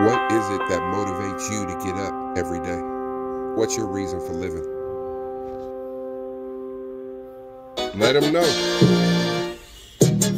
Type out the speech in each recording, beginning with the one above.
What is it that motivates you to get up every day? What's your reason for living? Let them know.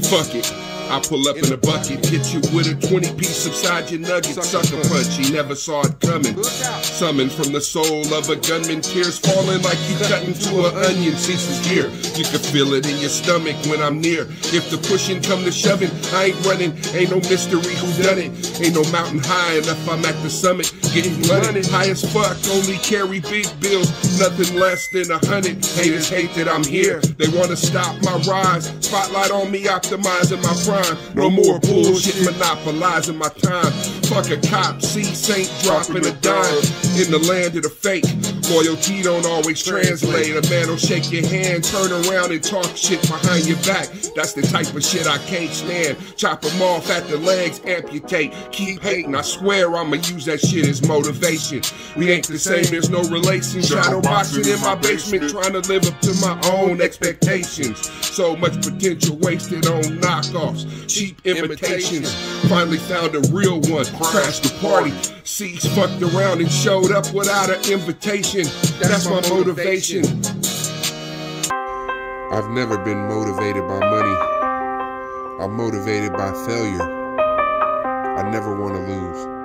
Fuck it. I pull up in a bucket, hit you with a 20 piece subside your nugget. Sucker punch, he never saw it coming. Summoned from the soul of a gunman, tears falling like you cut into an onion. Ceases here. You can feel it in your stomach when I'm near. If the pushing come to shoving, I ain't running. Ain't no mystery who done it. Ain't no mountain high enough. I'm at the summit, getting running high as fuck. Only carry big bills, nothing less than a hundred. Haters hate that I'm here. They wanna stop my rise. Spotlight on me, optimizing my prime. No more bullshit, monopolizing my time. Fuck a cop, see Saint dropping a dime in the land of the fake. Loyalty don't always translate. A man will shake your hand, turn around and talk shit behind your back. That's the type of shit I can't stand. Chop them off at the legs, amputate. Keep hating, I swear I'ma use that shit as motivation. We ain't the same, there's no relation. Shadow boxing in my basement, trying to live up to my own expectations. So much potential wasted on knockoffs, cheap imitations. Finally found a real one, crashed the party. Seeds fucked around and showed up without an invitation. That's my motivation. I've never been motivated by money. I'm motivated by failure. I never want to lose.